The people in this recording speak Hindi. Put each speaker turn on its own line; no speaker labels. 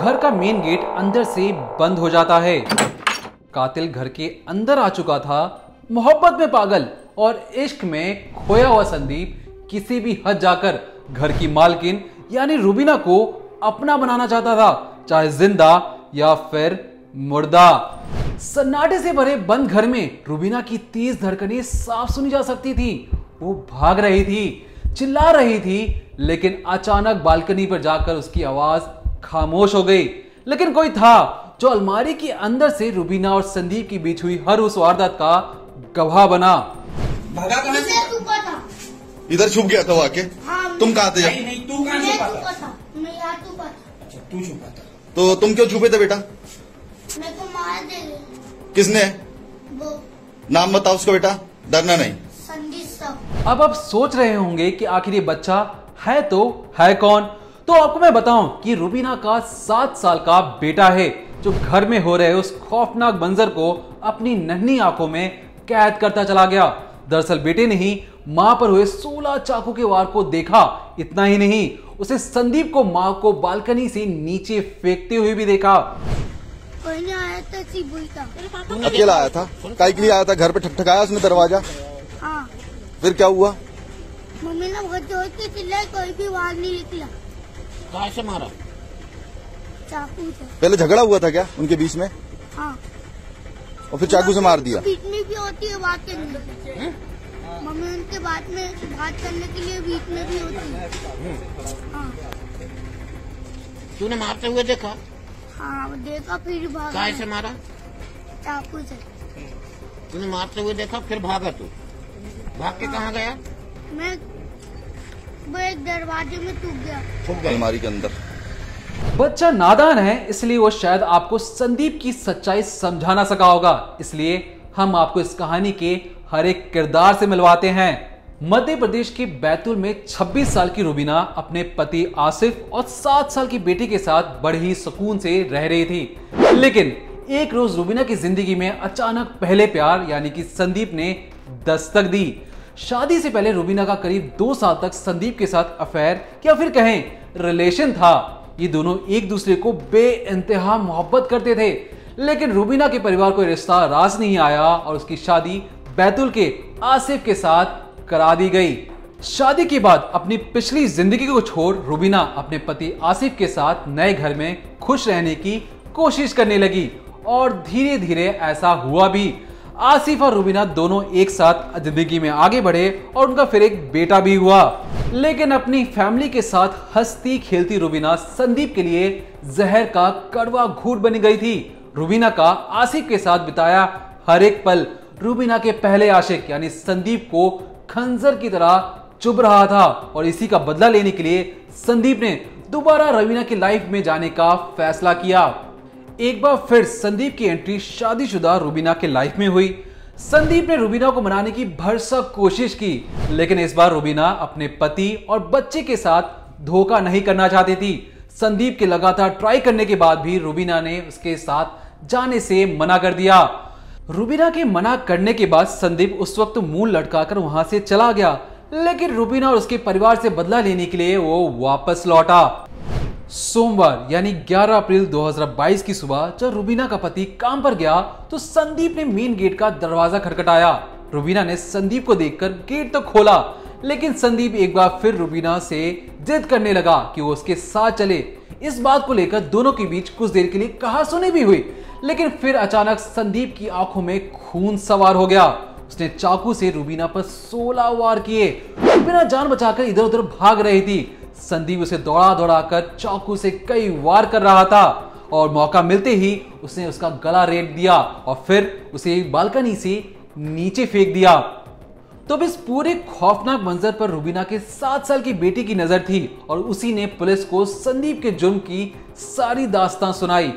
घर का मेन गेट अंदर से बंद हो जाता है। कातिल घर के अंदर आ चुका था। मोहब्बत में पागल और इश्क में खोया हुआ संदीप किसी भी हद जाकर घर की मालकिन, यानी रूबीना को अपना बनाना चाहता था, चाहे ज़िंदा या फिर मुर्दा। सन्नाटे से भरे बंद घर में रूबीना की तेज धड़कनें साफ़ सुनी जा सकती थी। वो भाग रही थी, चिल्ला रही थी, लेकिन अचानक बालकनी पर जाकर उसकी आवाज़ खामोश हो गई। लेकिन कोई था जो अलमारी के अंदर से रुबीना और संदीप के बीच हुई हर उस वारदात का गवाह बना।
भागा कहाँ से?
छुपा था।
इधर छुप गया था वो आके
हाँ
तुम कहाँ थे
नहीं नहीं तू कहाँ
मैं
छुपा था?
था। मैं यहाँ छुपा था।
अच्छा तू छुपा था।
तो तुम क्यों छुपे थे बेटा?
मेरे को मार दे
किसने?
वो
नाम बताओ उसका बेटा। डरना नहीं।
संदीप सब
अब आप सोच रहे होंगे कि आखिर ये बच्चा है तो है कौन? तो आपको मैं बताऊँ कि रूबीना का सात साल का बेटा है जो घर में हो रहे उस खौफनाक मंजर को अपनी नन्ही आँखों में कैद करता चला गया। दरअसल बेटे ने ही माँ पर हुए 16 चाकू के वार को देखा इतना ही नहीं उसे संदीप को माँ को बालकनी से नीचे फेंकते हुए भी देखा।
आया था
अकेला आया था? काई के लिए आया था? घर पे ठकठकाया उसने दरवाज़ा?
हाँ।
फिर क्या हुआ?
मम्मी ने बहुत ज़ोर से चिल्लाई कोई भी आवाज़ नहीं निकला।
कहाँ से मारा।
चाकू से।
पहले झगड़ा हुआ था क्या उनके बीच में?
हाँ।
और फिर चाकू से मार दिया।
बीच में भी होती है बात करने के मम्मी उनके बात में बात करने के लिए बीच में भी होती है। हाँ।
तूने मारते हुए देखा?
हाँ देखा फिर भागा।
काय से मारा?
चाकू से।
तूने मारते हुए देखा फिर भागा तू? भाग के कहाँ गया?
मैं वो एक दरवाजे में टूट गया।
छुप गया
अलमारी के अंदर।
बच्चा नादान है इसलिए वो शायद आपको संदीप की सच्चाई समझा ना सका होगा। इसलिए हम आपको इस कहानी के हर एक किरदार से मिलवाते हैं। मध्य प्रदेश के बैतूल में 26 साल की रूबीना अपने पति आसिफ और 7 साल की बेटी के साथ बड़े ही सुकून से रह रही थी। लेकिन एक रोज रूबीना की ज़िंदगी में अचानक पहले प्यार यानी कि संदीप ने दस्तक दी। शादी से पहले रूबीना का करीब दो साल तक संदीप के साथ अफेयर या फिर कहें, रिलेशन था। ये दोनों एक दूसरे को बे इंतहा मोहब्बत करते थे। लेकिन रूबीना के परिवार को रिश्ता राज नहीं आया और उसकी शादी बैतुल के आसिफ के साथ करा दी गई। शादी के बाद अपनी पिछली ज़िंदगी को छोड़ रूबीना अपने पति आसिफ के साथ नए घर में खुश रहने की कोशिश करने लगी और धीरे धीरे ऐसा हुआ भी। आसिफ और रूबीना दोनों एक साथ ज़िंदगी में आगे बढ़े और उनका फिर एक बेटा भी हुआ। लेकिन अपनी फैमिली के साथ हंसती खेलती रूबीना संदीप के लिए जहर का कड़वा घूट बनी गई थी। रूबीना का आसिफ के साथ बिताया हर एक पल। रूबीना के पहले आशिक, यानी संदीप को खंजर की तरह चुभ रहा था और इसी का बदला लेने के लिए संदीप ने दोबारा रवीना की लाइफ में जाने का फैसला किया। एक बार फिर संदीप की एंट्री शादीशुदा रूबीना के लाइफ में हुई। संदीप ने रूबीना को मनाने की भरसक कोशिश की, लेकिन इस बार रूबीना अपने पति और बच्चे के साथ धोखा नहीं करना चाहती थी। संदीप के लगातार ट्राई करने के बाद भी रूबीना ने उसके साथ जाने से मना कर दिया। रूबीना के मना करने के बाद संदीप उस वक्त मुँह लटकाकर वहाँ से चला गया, लेकिन रूबीना और उसके परिवार से बदला लेने के लिए वो वापस लौटा। सोमवार, यानी 11 अप्रैल 2022 की सुबह, जब रूबीना का पति काम पर गया तो संदीप ने मेन गेट का दरवाज़ा खटखटाया। रूबीना ने संदीप को देखकर गेट तो खोला, लेकिन संदीप एक बार फिर रूबीना से जिद करने लगा कि वो उसके साथ चले। इस बात को लेकर दोनों के बीच कुछ देर के लिए कहा सुनी भी हुई, लेकिन फिर अचानक संदीप की आँखों में खून सवार हो गया। उसने चाकू से रूबीना पर 16 वार किए। रूबीना जान बचाकर इधर उधर भाग रही थी। संदीप उसे दौड़ा दौड़ा कर चाकू से कई वार कर रहा था और मौका मिलते ही उसने उसका गला रेत दिया और फिर उसे बालकनी से नीचे फेंक दिया। तो इस पूरे खौफनाक मंजर पर रूबीना के सात साल की बेटी की नज़र थी और उसी ने पुलिस को संदीप के जुर्म की सारी दास्तां सुनाई।